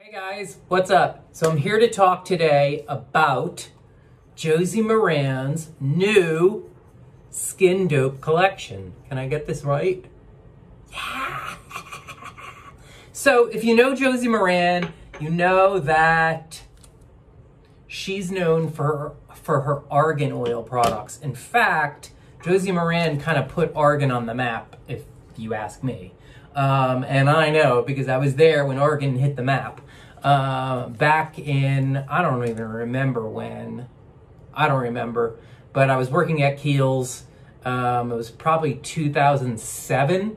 Hey guys, what's up? So I'm here to talk today about Josie Maran's new Skin Dope collection. Can I get this right? Yeah! so if you know Josie Maran, you know that she's known for, for her argan oil products. In fact, Josie Maran kind of put argan on the map, if you ask me. Um, and I know because I was there when argan hit the map. Uh, back in, I don't even remember when, I don't remember, but I was working at Kiehl's. Um, it was probably 2007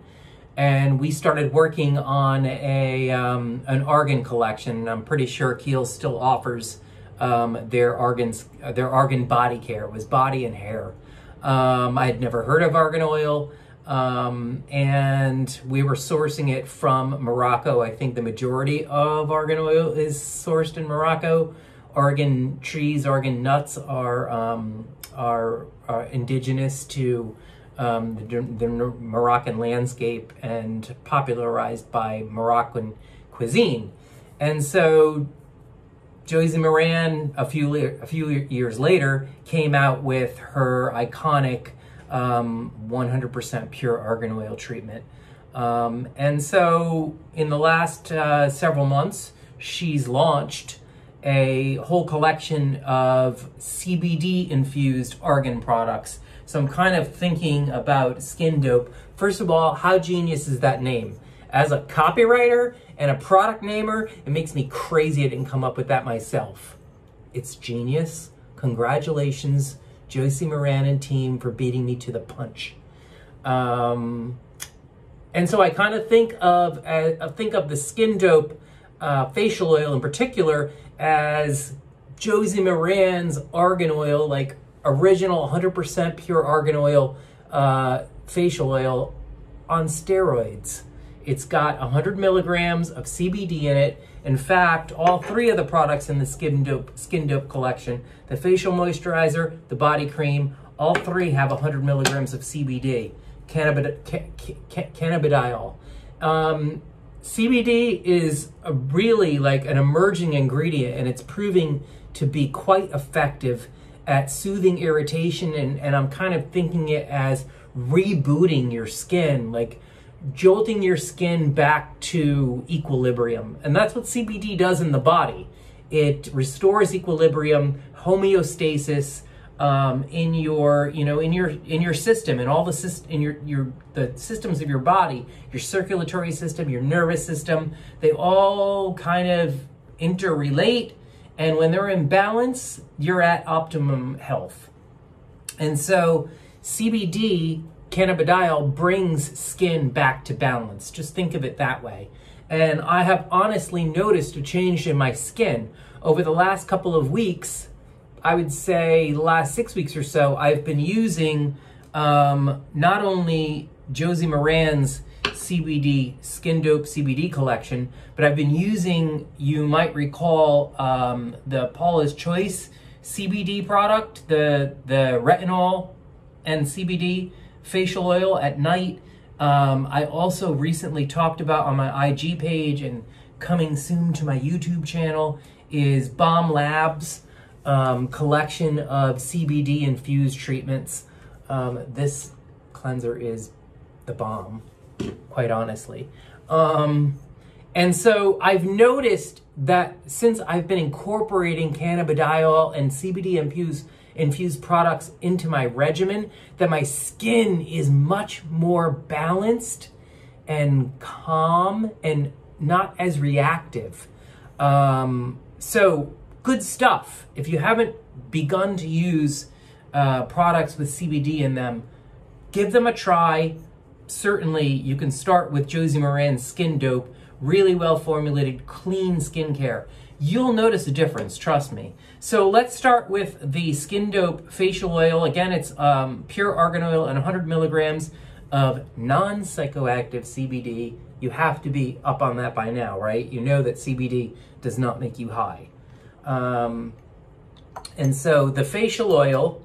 and we started working on a um, an argan collection. I'm pretty sure Kiehl's still offers um, their argans, their argan body care. It was body and hair. Um, I had never heard of argan oil. Um, and we were sourcing it from Morocco. I think the majority of argan oil is sourced in Morocco. Argan trees, argan nuts are um, are, are, indigenous to um, the, the, Moroccan landscape and popularized by Moroccan cuisine. And so Josie Maran, a few a few years later, came out with her iconic um, 100% pure argan oil treatment. Um, and so in the last uh, several months, she's launched a whole collection of CBD infused argan products. So I'm kind of thinking about Skin Dope. First of all, how genius is that name? As a copywriter and a product namer, it makes me crazy I didn't come up with that myself. It's genius. Congratulations Josie Maran and team for beating me to the punch. Um, and so I kind of think of uh, think of the Skin Dope uh, facial oil in particular as Josie Maran's argan oil, like original 100% pure argan oil uh, facial oil on steroids. It's got 100 milligrams of CBD in it. In fact, all three of the products in the Skin Dope, Skin Dope collection, the facial moisturizer, the body cream, all three have 100 milligrams of CBD, cannabid ca cannabidiol. Um, CBD is a really like an emerging ingredient and it's proving to be quite effective at soothing irritation and, and I'm kind of thinking it as rebooting your skin. Like jolting your skin back to equilibrium. And that's what CBD does in the body. It restores equilibrium, homeostasis um, in your, you know, in your in your system and all the system in your your the systems of your body, your circulatory system, your nervous system. They all kind of interrelate, and when they're in balance, you're at optimum health. And so CBD cannabidiol brings skin back to balance. Just think of it that way. And I have honestly noticed a change in my skin. Over the last couple of weeks, I would say the last six weeks or so, I've been using um, not only Josie Maran's CBD, Skin Dope CBD collection, but I've been using, you might recall, um, the Paula's Choice CBD product, the, the retinol and CBD facial oil at night. Um, I also recently talked about on my IG page and coming soon to my YouTube channel is Bomb Labs um, collection of CBD infused treatments. Um, this cleanser is the bomb, quite honestly. Um, and so I've noticed that since I've been incorporating cannabidiol and CBD infused infuse products into my regimen that my skin is much more balanced and calm and not as reactive. Um, so good stuff. If you haven't begun to use uh, products with CBD in them, give them a try. Certainly, you can start with Josie Maran's Skin Dope, really well formulated, clean skincare you'll notice a difference, trust me. So let's start with the Skin Dope facial oil. Again, it's um, pure argan oil and 100 milligrams of non-psychoactive CBD. You have to be up on that by now, right? You know that CBD does not make you high. Um, and so the facial oil,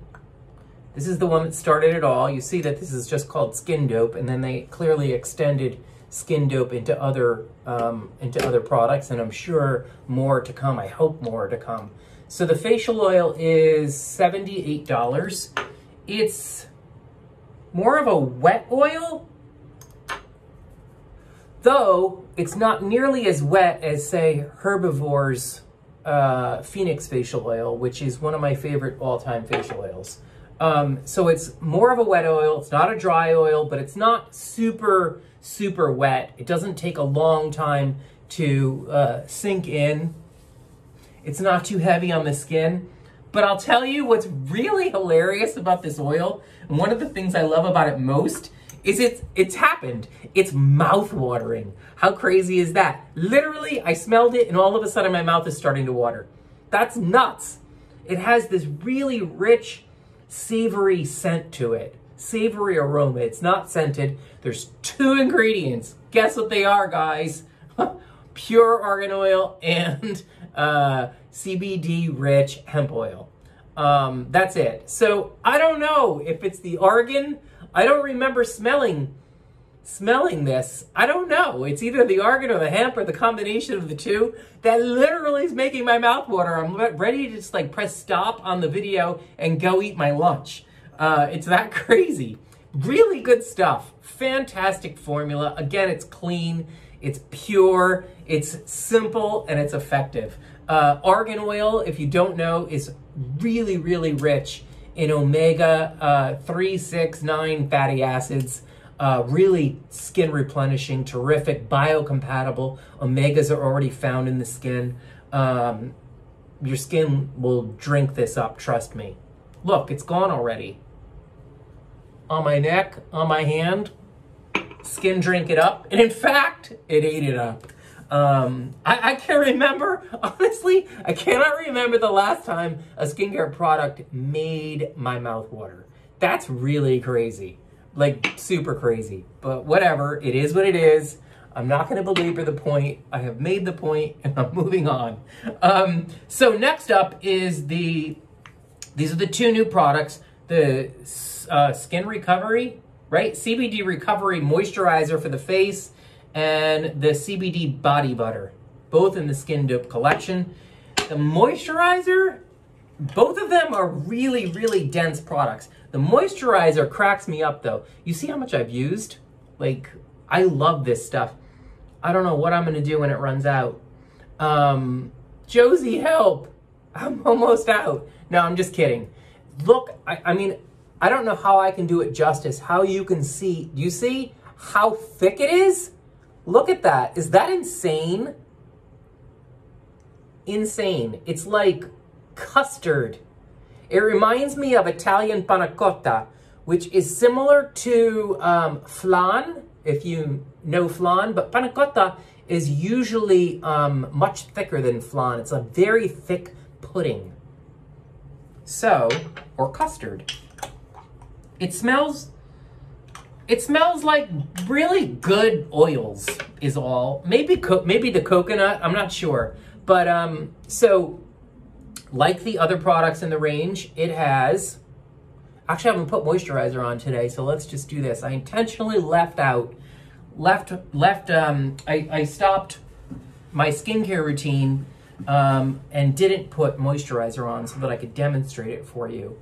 this is the one that started it all. You see that this is just called Skin Dope, and then they clearly extended skin dope into other um, into other products, and I'm sure more to come. I hope more to come. So the facial oil is $78. It's more of a wet oil, though it's not nearly as wet as, say, Herbivore's uh, Phoenix facial oil, which is one of my favorite all-time facial oils. Um, so it's more of a wet oil. It's not a dry oil, but it's not super, super wet. It doesn't take a long time to uh, sink in. It's not too heavy on the skin. But I'll tell you what's really hilarious about this oil, and one of the things I love about it most, is it's, it's happened. It's mouth-watering. How crazy is that? Literally, I smelled it, and all of a sudden my mouth is starting to water. That's nuts. It has this really rich, savory scent to it. Savory aroma. It's not scented. There's two ingredients. Guess what they are, guys? Pure argan oil and uh, CBD-rich hemp oil. Um, that's it. So I don't know if it's the argan. I don't remember smelling smelling this. I don't know. It's either the argan or the hemp or the combination of the two that literally is making my mouth water. I'm ready to just like press stop on the video and go eat my lunch. Uh, it's that crazy. Really good stuff. Fantastic formula. Again, it's clean, it's pure, it's simple, and it's effective. Uh, argan oil, if you don't know, is really, really rich in omega uh, 3, 6, 9 fatty acids. Uh, really skin replenishing, terrific, biocompatible. Omegas are already found in the skin. Um, your skin will drink this up, trust me. Look, it's gone already. On my neck, on my hand, skin drink it up. And in fact, it ate it up. Um, I, I can't remember, honestly, I cannot remember the last time a skincare product made my mouth water. That's really crazy. Like, super crazy. But whatever, it is what it is. I'm not going to belabor the point. I have made the point and I'm moving on. Um, so next up is the, these are the two new products, the uh, Skin Recovery, right? CBD Recovery Moisturizer for the face and the CBD Body Butter, both in the Skin Dope collection. The moisturizer, both of them are really, really dense products. The moisturizer cracks me up though. You see how much I've used? Like, I love this stuff. I don't know what I'm gonna do when it runs out. Um, Josie, help! I'm almost out. No, I'm just kidding. Look, I, I mean, I don't know how I can do it justice. How you can see, do you see how thick it is? Look at that. Is that insane? Insane. It's like custard. It reminds me of Italian panna cotta, which is similar to um, flan, if you know flan, but panna cotta is usually um, much thicker than flan. It's a very thick pudding. So, or custard. It smells it smells like really good oils is all. Maybe maybe the coconut, I'm not sure. But um, so like the other products in the range, it has, actually I haven't put moisturizer on today, so let's just do this. I intentionally left out, left, left, um, I, I stopped my skincare routine um, and didn't put moisturizer on so that I could demonstrate it for you.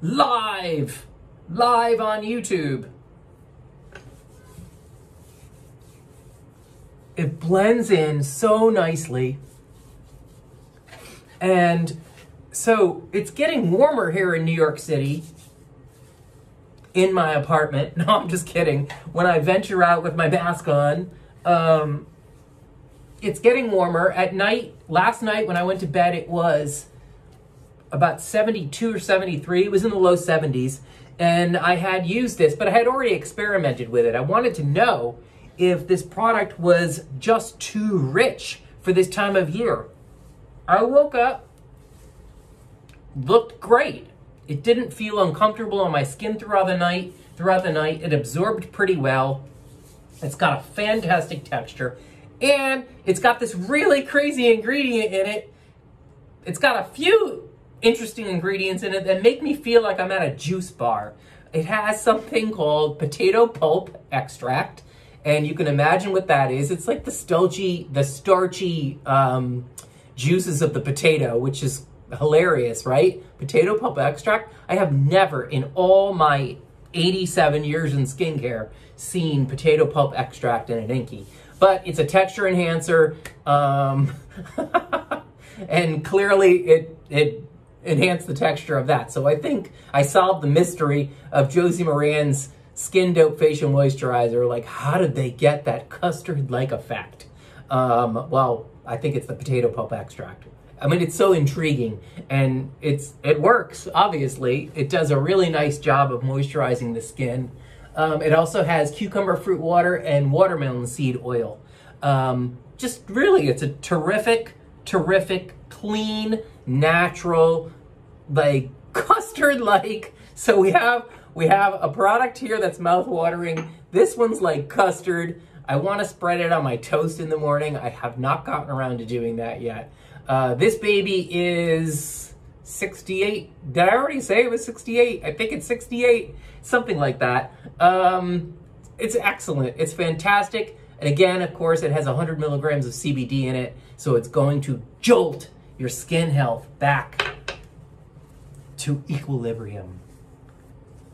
Live! Live on YouTube. It blends in so nicely. And so it's getting warmer here in New York City in my apartment. No, I'm just kidding. When I venture out with my mask on, um, it's getting warmer. At night, last night when I went to bed, it was about 72 or 73. It was in the low 70s. And I had used this, but I had already experimented with it. I wanted to know if this product was just too rich for this time of year. I woke up, looked great. It didn't feel uncomfortable on my skin throughout the night. Throughout the night, it absorbed pretty well. It's got a fantastic texture. And it's got this really crazy ingredient in it. It's got a few interesting ingredients in it that make me feel like I'm at a juice bar. It has something called potato pulp extract, And you can imagine what that is. It's like the starchy, the starchy um, juices of the potato, which is hilarious, right? Potato pulp extract. I have never in all my 87 years in skincare seen potato pulp extract in an INCI. But it's a texture enhancer, um, and clearly it, it enhanced the texture of that. So I think I solved the mystery of Josie Maran's Skin Dope Facial Moisturizer. Like, how did they get that custard-like effect? Um, well, I think it's the potato pulp extract. I mean, it's so intriguing and it's it works, obviously. It does a really nice job of moisturizing the skin. Um, it also has cucumber fruit water and watermelon seed oil. Um, just really, it's a terrific, terrific, clean, natural, like custard-like. So we have we have a product here that's mouth-watering. This one's like custard. I want to spread it on my toast in the morning. I have not gotten around to doing that yet. Uh, this baby is 68. Did I already say it was 68? I think it's 68, something like that. Um, it's excellent. It's fantastic. And again, of course, it has 100 milligrams of CBD in it, so it's going to jolt your skin health back to equilibrium.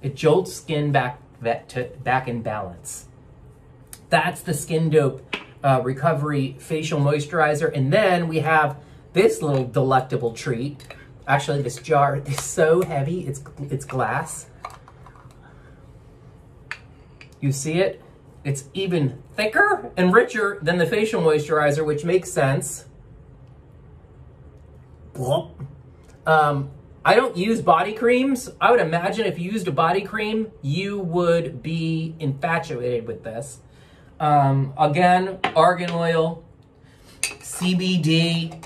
It jolts skin back to, back in balance. That's the Skin Dope uh, Recovery Facial Moisturizer. And then we have this little delectable treat. Actually, this jar is so heavy, it's, it's glass. You see it? It's even thicker and richer than the facial moisturizer, which makes sense. Um, I don't use body creams. I would imagine if you used a body cream, you would be infatuated with this. Um, again, argan oil, CBD,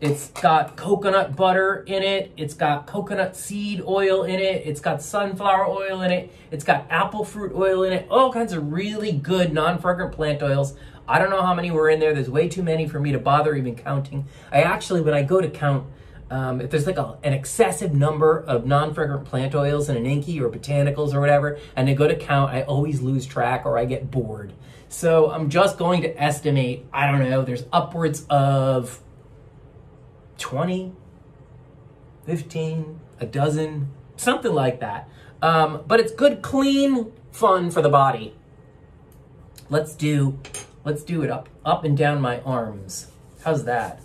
it's got coconut butter in it. It's got coconut seed oil in it. It's got sunflower oil in it. It's got apple fruit oil in it. All kinds of really good non-fragrant plant oils. I don't know how many were in there. There's way too many for me to bother even counting. I actually, when I go to count, um, if there's like a, an excessive number of non-fragrant plant oils in an INCI or botanicals or whatever, and I go to count, I always lose track or I get bored. So I'm just going to estimate, I don't know, there's upwards of 20, 15, a dozen, something like that. Um, but it's good, clean fun for the body. Let's do, let's do it up, up and down my arms. How's that?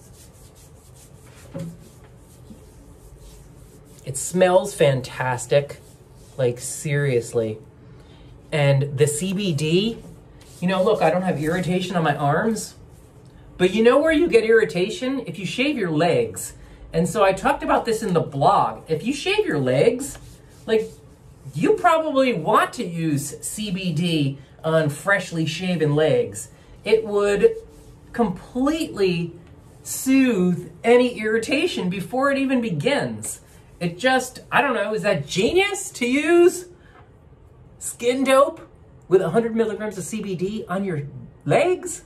It smells fantastic, like seriously. And the CBD, you know, look, I don't have irritation on my arms. But you know where you get irritation? If you shave your legs. And so I talked about this in the blog. If you shave your legs, like you probably want to use CBD on freshly shaven legs. It would completely soothe any irritation before it even begins. It just, I don't know, is that genius to use skin dope with 100 milligrams of CBD on your legs?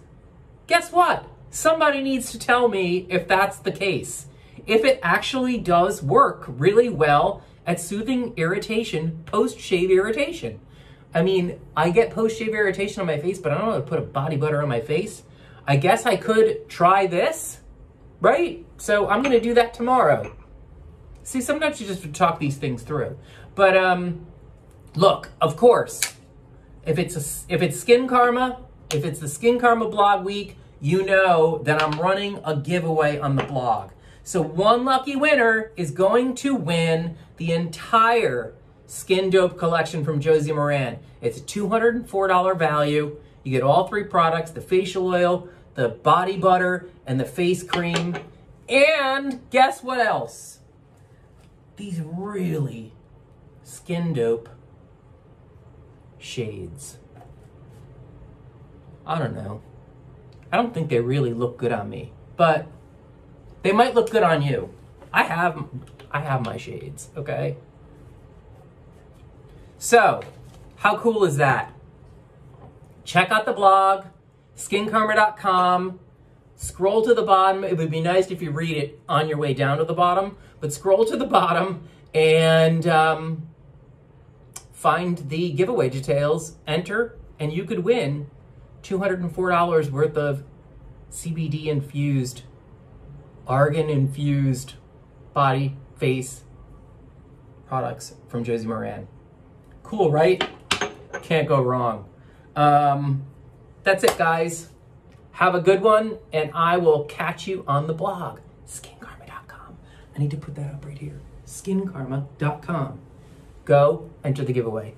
Guess what? Somebody needs to tell me if that's the case. If it actually does work really well at soothing irritation, post-shave irritation. I mean, I get post-shave irritation on my face, but I don't know how to put a body butter on my face. I guess I could try this, right? So I'm gonna do that tomorrow. See, sometimes you just talk these things through. But um, look, of course, if it's a, if it's Skincarma, if it's the Skincarma blog week, you know that I'm running a giveaway on the blog. So one lucky winner is going to win the entire Skin Dope collection from Josie Maran. It's a $204 value. You get all three products, the facial oil, the body butter, and the face cream. And guess what else? These really Skin Dope shades. I don't know. I don't think they really look good on me, but they might look good on you. I have, I have my shades, okay? So, how cool is that? Check out the blog, skincarma.com. Scroll to the bottom. It would be nice if you read it on your way down to the bottom, but scroll to the bottom and um, find the giveaway details, enter, and you could win $204 worth of CBD infused, argan infused body, face products from Josie Maran. Cool, right? Can't go wrong. Um, that's it, guys. Have a good one, and I will catch you on the blog, skincarma.com. I need to put that up right here, skincarma.com. Go enter the giveaway.